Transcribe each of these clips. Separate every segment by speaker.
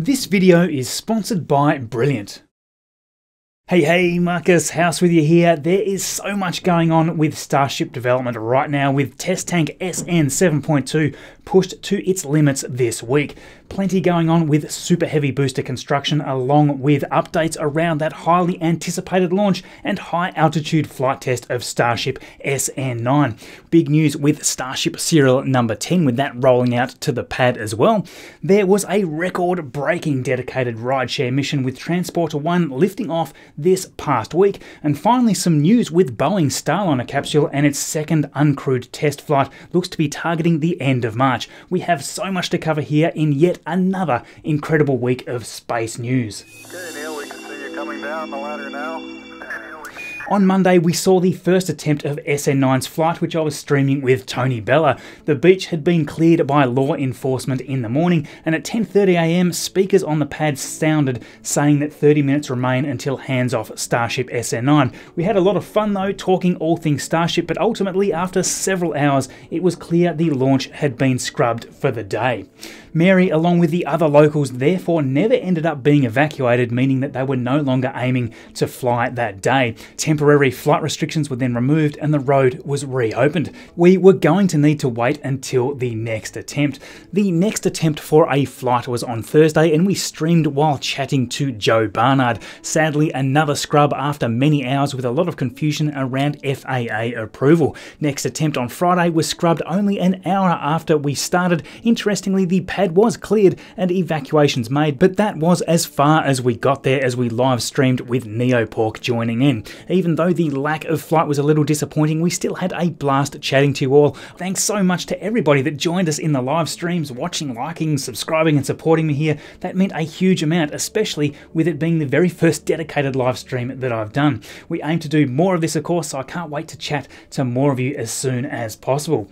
Speaker 1: This video is sponsored by Brilliant. Hey, hey, Marcus House with you here. There is so much going on with Starship development right now with Test Tank SN 7.2 pushed to its limits this week. Plenty going on with super heavy booster construction, along with updates around that highly anticipated launch and high altitude flight test of Starship SN9. Big news with Starship serial number 10, with that rolling out to the pad as well. There was a record breaking dedicated rideshare mission with Transporter 1 lifting off this past week, and finally some news with Boeing Starliner capsule and its second uncrewed test flight looks to be targeting the end of March. We have so much to cover here in yet another incredible week of space news.
Speaker 2: Okay, Neil, we can see you coming down the ladder now.
Speaker 1: On Monday, we saw the first attempt of SN9's flight, which I was streaming with Tony Bella. The beach had been cleared by law enforcement in the morning, and at 10.30am, speakers on the pad sounded saying that 30 minutes remain until hands-off Starship SN9. We had a lot of fun though, talking all things Starship, but ultimately, after several hours, it was clear the launch had been scrubbed for the day. Mary, along with the other locals, therefore never ended up being evacuated, meaning that they were no longer aiming to fly that day. Temporary flight restrictions were then removed and the road was reopened. We were going to need to wait until the next attempt. The next attempt for a flight was on Thursday and we streamed while chatting to Joe Barnard. Sadly, another scrub after many hours with a lot of confusion around FAA approval. Next attempt on Friday was scrubbed only an hour after we started. Interestingly, the pad was cleared and evacuations made, but that was as far as we got there as we live streamed with Neopork joining in. Even though the lack of flight was a little disappointing, we still had a blast chatting to you all. Thanks so much to everybody that joined us in the live streams, watching, liking, subscribing, and supporting me here. That meant a huge amount, especially with it being the very first dedicated live stream that I've done. We aim to do more of this, of course, so I can't wait to chat to more of you as soon as possible.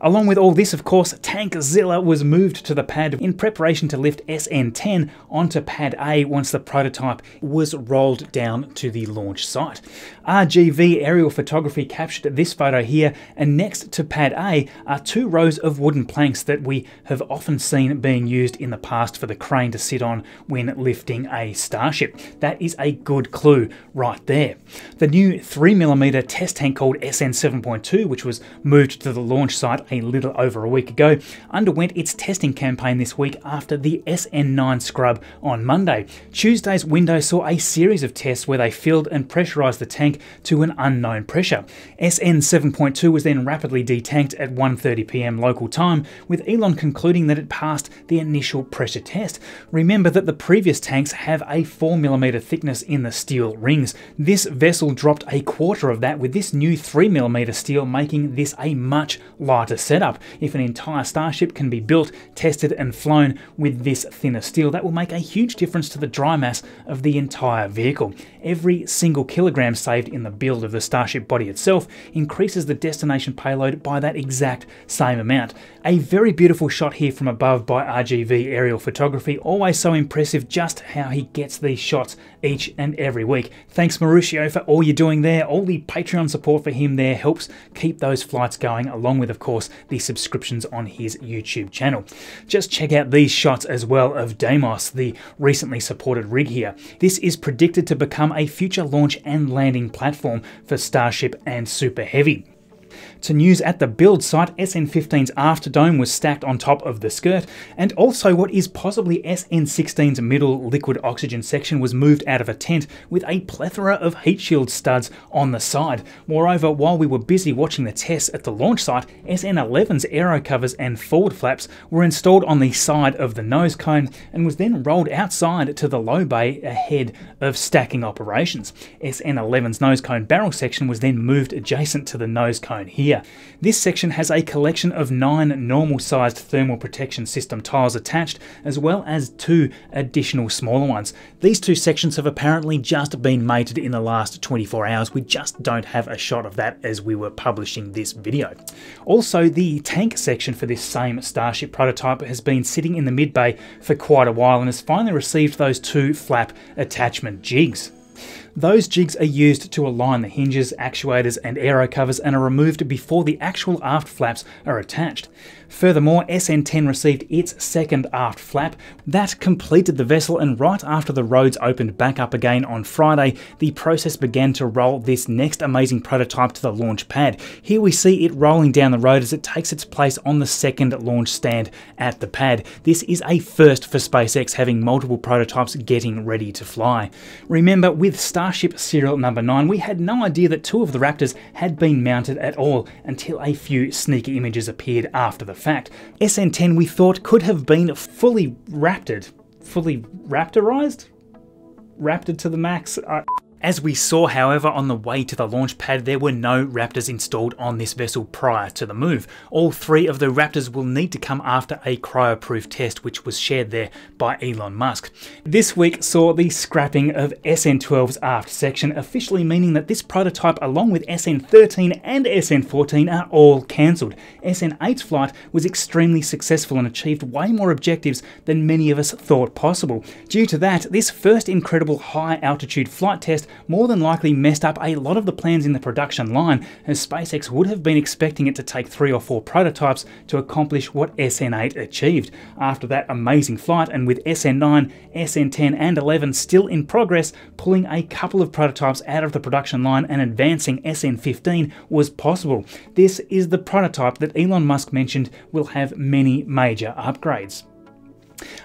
Speaker 1: Along with all this, of course, Tankzilla was moved to the pad in preparation to lift SN10 onto Pad A once the prototype was rolled down to the launch site. RGV aerial photography captured this photo here, and next to Pad A are two rows of wooden planks that we have often seen being used in the past for the crane to sit on when lifting a Starship. That is a good clue right there. The new 3mm test tank called SN7.2, which was moved to the launch site a little over a week ago, underwent its testing campaign this week after the SN9 scrub on Monday. Tuesday's window saw a series of tests where they filled and pressurized the tank to an unknown pressure. SN 7.2 was then rapidly detanked at 1.30pm local time, with Elon concluding that it passed the initial pressure test. Remember that the previous tanks have a 4mm thickness in the steel rings. This vessel dropped a quarter of that, with this new 3mm steel making this a much lighter setup. If an entire Starship can be built, tested, and flown with this thinner steel, that will make a huge difference to the dry mass of the entire vehicle. Every single kilogram saved in the build of the Starship body itself increases the destination payload by that exact same amount. A very beautiful shot here from above by RGV aerial photography, always so impressive just how he gets these shots each and every week. Thanks Mauricio for all you're doing there. All the Patreon support for him there helps keep those flights going, along with, of course, the subscriptions on his YouTube channel. Just check out these shots as well of Deimos, the recently supported rig here. This is predicted to become a future launch and landing platform for Starship and Super Heavy. To news at the build site, SN15's aft dome was stacked on top of the skirt, and also what is possibly SN16's middle liquid oxygen section was moved out of a tent with a plethora of heat shield studs on the side. Moreover, while we were busy watching the tests at the launch site, SN11's aero covers and forward flaps were installed on the side of the nose cone and was then rolled outside to the low bay ahead of stacking operations. SN11's nose cone barrel section was then moved adjacent to the nose cone here. This section has a collection of nine normal sized thermal protection system tiles attached, as well as two additional smaller ones. These two sections have apparently just been mated in the last 24 hours. We just don't have a shot of that as we were publishing this video. Also, the tank section for this same Starship prototype has been sitting in the mid bay for quite a while and has finally received those two flap attachment jigs. Those jigs are used to align the hinges, actuators, and aero covers and are removed before the actual aft flaps are attached. Furthermore, SN10 received its second aft flap. That completed the vessel, and right after the roads opened back up again on Friday, the process began to roll this next amazing prototype to the launch pad. Here we see it rolling down the road as it takes its place on the second launch stand at the pad. This is a first for SpaceX having multiple prototypes getting ready to fly. Remember, with Starship serial number 9, we had no idea that two of the Raptors had been mounted at all until a few sneaky images appeared after the fact. SN10 we thought could have been fully raptored. Fully raptorized? Raptored to the max? Uh as we saw, however, on the way to the launch pad, there were no Raptors installed on this vessel prior to the move. All three of the Raptors will need to come after a cryo-proof test, which was shared there by Elon Musk. This week saw the scrapping of SN12's aft section, officially meaning that this prototype, along with SN13 and SN14, are all cancelled. SN8's flight was extremely successful and achieved way more objectives than many of us thought possible. Due to that, this first incredible high altitude flight test more than likely messed up a lot of the plans in the production line, as SpaceX would have been expecting it to take three or four prototypes to accomplish what SN8 achieved. After that amazing flight, and with SN9, SN10, and 11 still in progress, pulling a couple of prototypes out of the production line and advancing SN15 was possible. This is the prototype that Elon Musk mentioned will have many major upgrades.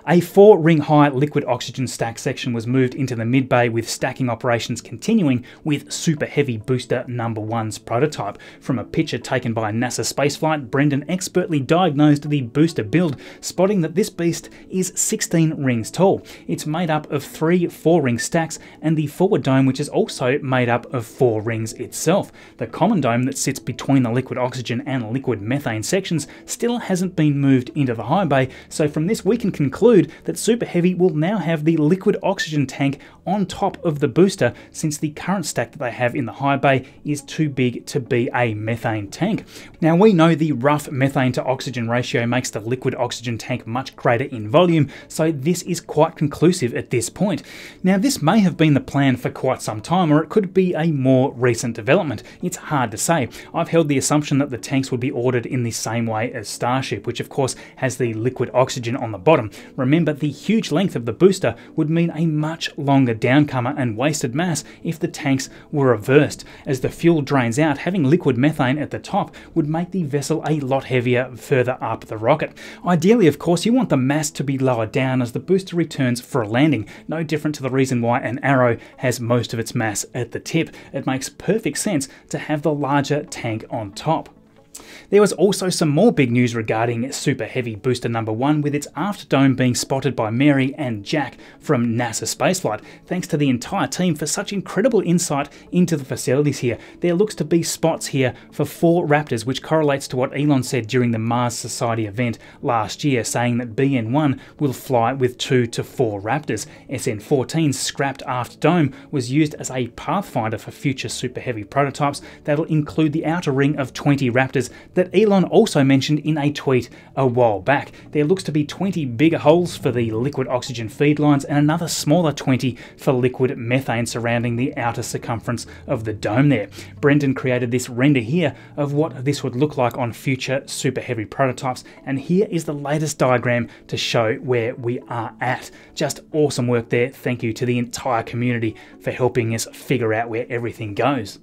Speaker 1: A four ring high liquid oxygen stack section was moved into the mid bay with stacking operations continuing with Super Heavy Booster Number One's prototype. From a picture taken by NASA spaceflight, Brendan expertly diagnosed the booster build, spotting that this beast is 16 rings tall. It's made up of three four ring stacks and the forward dome, which is also made up of four rings itself. The common dome that sits between the liquid oxygen and liquid methane sections still hasn't been moved into the high bay, so from this we can conclude that Super Heavy will now have the liquid oxygen tank on top of the booster since the current stack that they have in the high bay is too big to be a methane tank. Now we know the rough methane to oxygen ratio makes the liquid oxygen tank much greater in volume, so this is quite conclusive at this point. Now this may have been the plan for quite some time or it could be a more recent development. It's hard to say. I've held the assumption that the tanks would be ordered in the same way as Starship, which of course has the liquid oxygen on the bottom. Remember, the huge length of the booster would mean a much longer downcomer and wasted mass if the tanks were reversed. As the fuel drains out, having liquid methane at the top would make the vessel a lot heavier further up the rocket. Ideally, of course, you want the mass to be lower down as the booster returns for a landing, no different to the reason why an arrow has most of its mass at the tip. It makes perfect sense to have the larger tank on top. There was also some more big news regarding Super Heavy Booster number 1 with its aft dome being spotted by Mary and Jack from NASA Spaceflight. Thanks to the entire team for such incredible insight into the facilities here. There looks to be spots here for four Raptors which correlates to what Elon said during the Mars Society event last year saying that BN1 will fly with two to four Raptors. SN14's scrapped aft dome was used as a pathfinder for future Super Heavy prototypes that'll include the outer ring of 20 Raptors that that Elon also mentioned in a tweet a while back. There looks to be 20 bigger holes for the liquid oxygen feed lines and another smaller 20 for liquid methane surrounding the outer circumference of the dome there. Brendan created this render here of what this would look like on future super heavy prototypes and here is the latest diagram to show where we are at. Just awesome work there. Thank you to the entire community for helping us figure out where everything goes.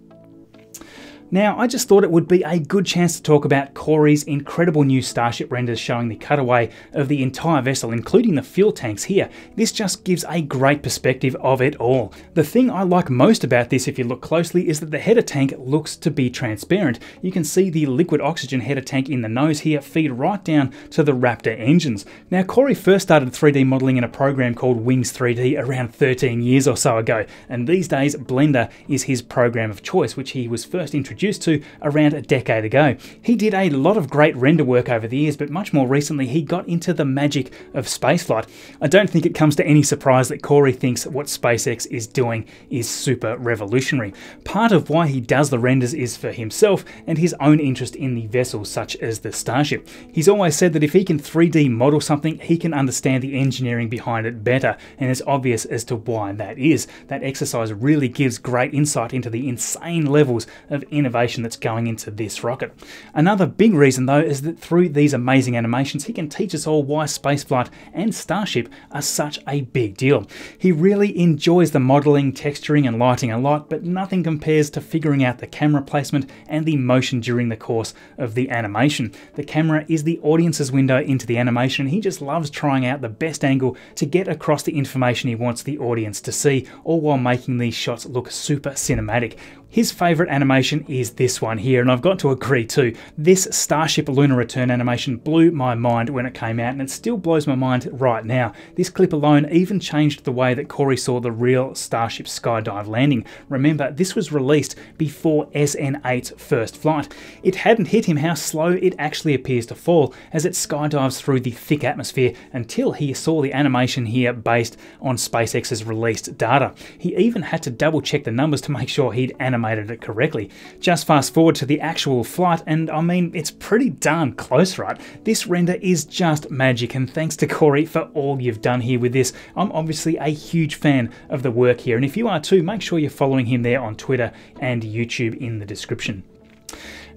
Speaker 1: Now, I just thought it would be a good chance to talk about Corey's incredible new Starship renders showing the cutaway of the entire vessel, including the fuel tanks here. This just gives a great perspective of it all. The thing I like most about this, if you look closely, is that the header tank looks to be transparent. You can see the liquid oxygen header tank in the nose here feed right down to the Raptor engines. Now, Corey first started 3D modeling in a program called Wings 3D around 13 years or so ago, and these days Blender is his program of choice, which he was first introduced to around a decade ago. He did a lot of great render work over the years, but much more recently he got into the magic of spaceflight. I don't think it comes to any surprise that Corey thinks what SpaceX is doing is super revolutionary. Part of why he does the renders is for himself and his own interest in the vessels, such as the Starship. He's always said that if he can 3D model something, he can understand the engineering behind it better, and it's obvious as to why that is. That exercise really gives great insight into the insane levels of innovation that's going into this rocket. Another big reason, though, is that through these amazing animations, he can teach us all why spaceflight and Starship are such a big deal. He really enjoys the modelling, texturing, and lighting a lot, but nothing compares to figuring out the camera placement and the motion during the course of the animation. The camera is the audience's window into the animation, and he just loves trying out the best angle to get across the information he wants the audience to see, all while making these shots look super cinematic. His favourite animation is this one here, and I've got to agree too. This Starship Lunar Return animation blew my mind when it came out, and it still blows my mind right now. This clip alone even changed the way that Corey saw the real Starship skydive landing. Remember, this was released before SN8's first flight. It hadn't hit him how slow it actually appears to fall as it skydives through the thick atmosphere until he saw the animation here based on SpaceX's released data. He even had to double check the numbers to make sure he'd animated it correctly. Just fast forward to the actual flight, and I mean, it's pretty darn close, right? This render is just magic, and thanks to Corey for all you've done here with this. I'm obviously a huge fan of the work here, and if you are too, make sure you're following him there on Twitter and YouTube in the description.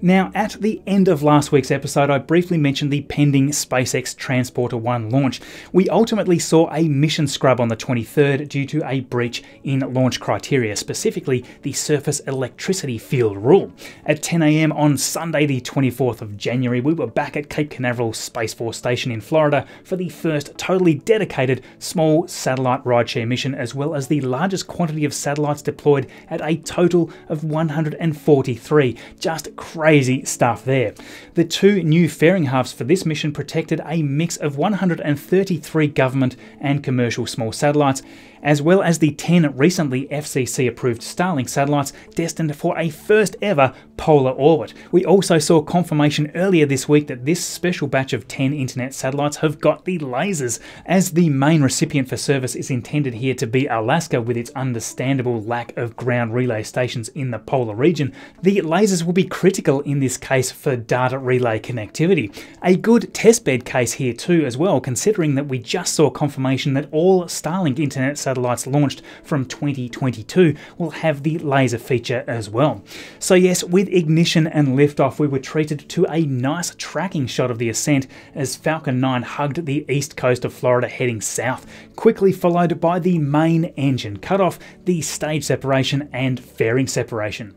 Speaker 1: Now, at the end of last week's episode, I briefly mentioned the pending SpaceX Transporter 1 launch. We ultimately saw a mission scrub on the 23rd due to a breach in launch criteria, specifically the surface electricity field rule. At 10am on Sunday, the 24th of January, we were back at Cape Canaveral Space Force Station in Florida for the first totally dedicated small satellite rideshare mission, as well as the largest quantity of satellites deployed at a total of 143. Just crazy crazy stuff there. The two new fairing halves for this mission protected a mix of 133 government and commercial small satellites as well as the 10 recently FCC approved Starlink satellites destined for a first ever polar orbit. We also saw confirmation earlier this week that this special batch of 10 internet satellites have got the lasers, as the main recipient for service is intended here to be Alaska with its understandable lack of ground relay stations in the polar region. The lasers will be critical in this case for data relay connectivity. A good testbed case here too as well, considering that we just saw confirmation that all Starlink internet satellites satellites launched from 2022 will have the laser feature as well. So yes, with ignition and liftoff, we were treated to a nice tracking shot of the ascent as Falcon 9 hugged the east coast of Florida heading south, quickly followed by the main engine cutoff, the stage separation and fairing separation.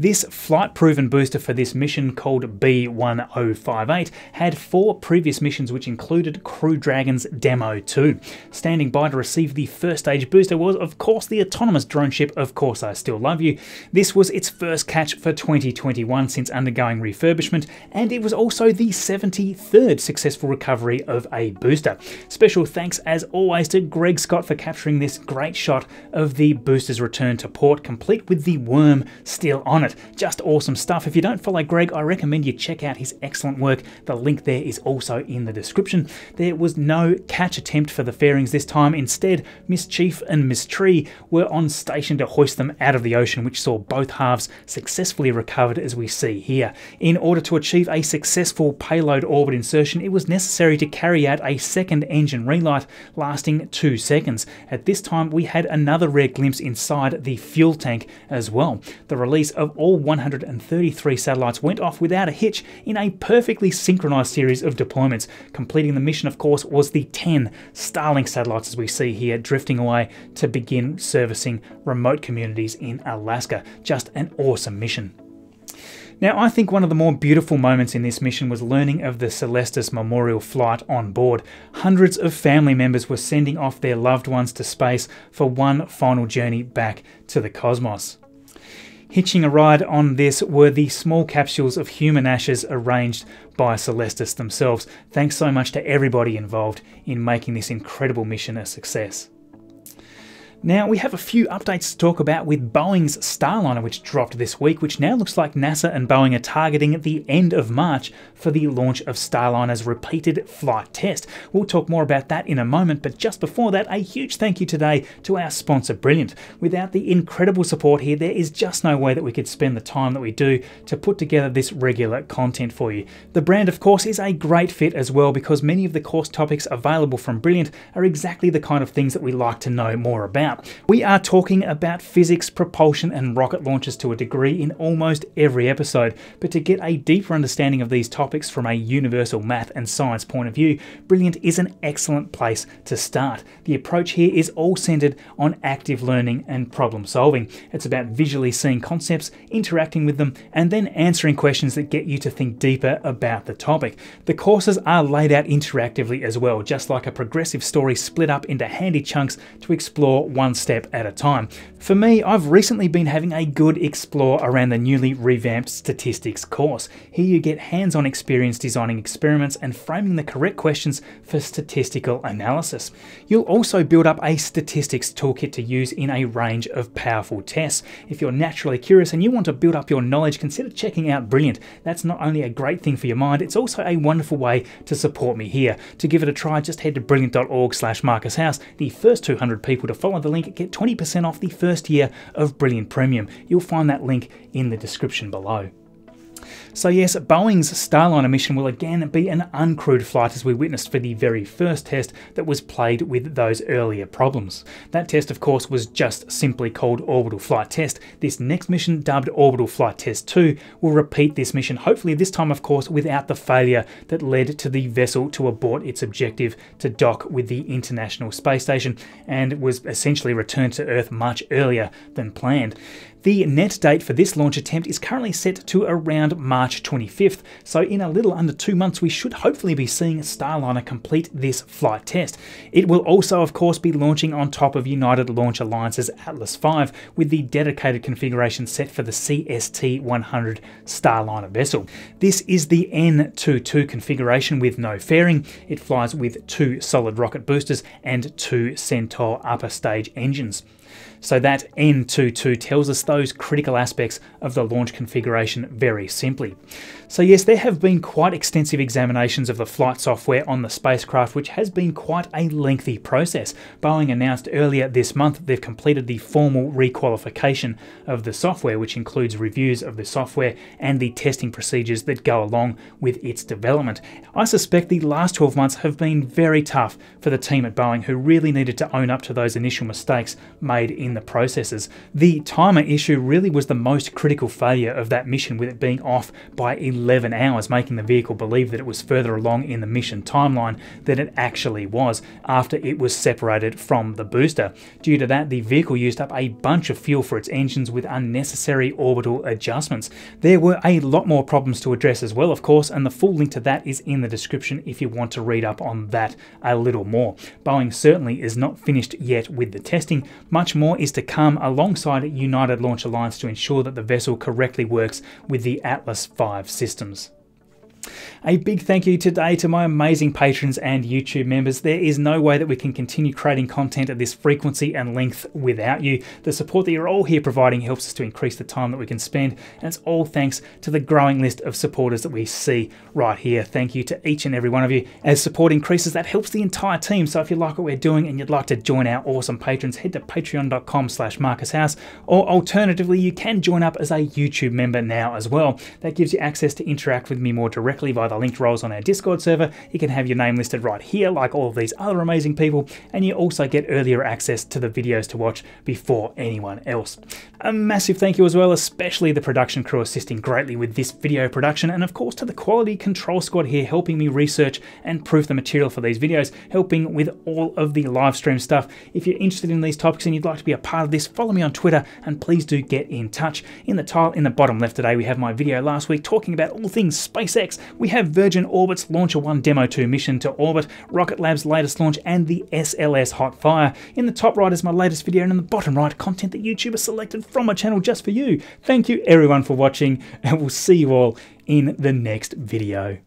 Speaker 1: This flight proven booster for this mission called B1058 had four previous missions which included Crew Dragon's Demo 2. Standing by to receive the first stage booster was of course the autonomous drone ship Of Course I Still Love You. This was its first catch for 2021 since undergoing refurbishment and it was also the 73rd successful recovery of a booster. Special thanks as always to Greg Scott for capturing this great shot of the booster's return to port complete with the worm still on it it. Just awesome stuff. If you don't follow Greg, I recommend you check out his excellent work. The link there is also in the description. There was no catch attempt for the fairings this time. Instead, Miss Chief and Miss Tree were on station to hoist them out of the ocean, which saw both halves successfully recovered as we see here. In order to achieve a successful payload orbit insertion, it was necessary to carry out a second engine relight lasting two seconds. At this time, we had another rare glimpse inside the fuel tank as well. The release of all 133 satellites went off without a hitch in a perfectly synchronized series of deployments. Completing the mission, of course, was the 10 Starlink satellites as we see here drifting away to begin servicing remote communities in Alaska. Just an awesome mission. Now, I think one of the more beautiful moments in this mission was learning of the Celestis Memorial flight on board. Hundreds of family members were sending off their loved ones to space for one final journey back to the cosmos. Hitching a ride on this were the small capsules of human ashes arranged by Celestis themselves. Thanks so much to everybody involved in making this incredible mission a success. Now, we have a few updates to talk about with Boeing's Starliner, which dropped this week, which now looks like NASA and Boeing are targeting at the end of March for the launch of Starliner's repeated flight test. We'll talk more about that in a moment, but just before that, a huge thank you today to our sponsor, Brilliant. Without the incredible support here, there is just no way that we could spend the time that we do to put together this regular content for you. The brand, of course, is a great fit as well because many of the course topics available from Brilliant are exactly the kind of things that we like to know more about. We are talking about physics, propulsion, and rocket launches to a degree in almost every episode, but to get a deeper understanding of these topics from a universal math and science point of view, Brilliant is an excellent place to start. The approach here is all centered on active learning and problem solving. It's about visually seeing concepts, interacting with them, and then answering questions that get you to think deeper about the topic. The courses are laid out interactively as well, just like a progressive story split up into handy chunks to explore one step at a time. For me, I've recently been having a good explore around the newly revamped statistics course. Here you get hands on experience designing experiments and framing the correct questions for statistical analysis. You'll also build up a statistics toolkit to use in a range of powerful tests. If you're naturally curious and you want to build up your knowledge, consider checking out Brilliant. That's not only a great thing for your mind, it's also a wonderful way to support me here. To give it a try, just head to brilliant.org slash Marcus House. The first 200 people to follow the the link, get 20% off the first year of Brilliant Premium. You'll find that link in the description below. So yes, Boeing's Starliner mission will again be an uncrewed flight as we witnessed for the very first test that was played with those earlier problems. That test of course was just simply called Orbital Flight Test. This next mission, dubbed Orbital Flight Test 2, will repeat this mission, hopefully this time of course without the failure that led to the vessel to abort its objective to dock with the International Space Station and was essentially returned to Earth much earlier than planned. The NET date for this launch attempt is currently set to around March 25th, so in a little under two months we should hopefully be seeing Starliner complete this flight test. It will also of course be launching on top of United Launch Alliance's Atlas V with the dedicated configuration set for the CST-100 Starliner vessel. This is the N22 configuration with no fairing. It flies with two solid rocket boosters and two Centaur upper stage engines. So that N22 tells us those critical aspects of the launch configuration very simply. So yes, there have been quite extensive examinations of the flight software on the spacecraft, which has been quite a lengthy process. Boeing announced earlier this month they've completed the formal requalification of the software, which includes reviews of the software and the testing procedures that go along with its development. I suspect the last 12 months have been very tough for the team at Boeing, who really needed to own up to those initial mistakes made in the processes. The timer issue really was the most critical failure of that mission, with it being off by 11 hours, making the vehicle believe that it was further along in the mission timeline than it actually was after it was separated from the booster. Due to that, the vehicle used up a bunch of fuel for its engines with unnecessary orbital adjustments. There were a lot more problems to address as well, of course, and the full link to that is in the description if you want to read up on that a little more. Boeing certainly is not finished yet with the testing, much more is to come alongside United Launch Alliance to ensure that the vessel correctly works with the Atlas V systems. A big thank you today to my amazing patrons and YouTube members. There is no way that we can continue creating content at this frequency and length without you. The support that you're all here providing helps us to increase the time that we can spend, and it's all thanks to the growing list of supporters that we see right here. Thank you to each and every one of you. As support increases, that helps the entire team. So if you like what we're doing and you'd like to join our awesome patrons, head to patreon.com slash marcushouse, or alternatively, you can join up as a YouTube member now as well. That gives you access to interact with me more directly via the linked roles on our Discord server. You can have your name listed right here, like all of these other amazing people, and you also get earlier access to the videos to watch before anyone else. A massive thank you as well, especially the production crew assisting greatly with this video production, and of course to the quality control squad here helping me research and proof the material for these videos, helping with all of the live stream stuff. If you're interested in these topics and you'd like to be a part of this, follow me on Twitter and please do get in touch. In the tile in the bottom left today, we have my video last week talking about all things SpaceX. We have Virgin Orbit's LauncherOne Demo 2 mission to orbit, Rocket Lab's latest launch, and the SLS Hot Fire. In the top right is my latest video, and in the bottom right, content that YouTube has selected from my channel just for you. Thank you everyone for watching, and we'll see you all in the next video.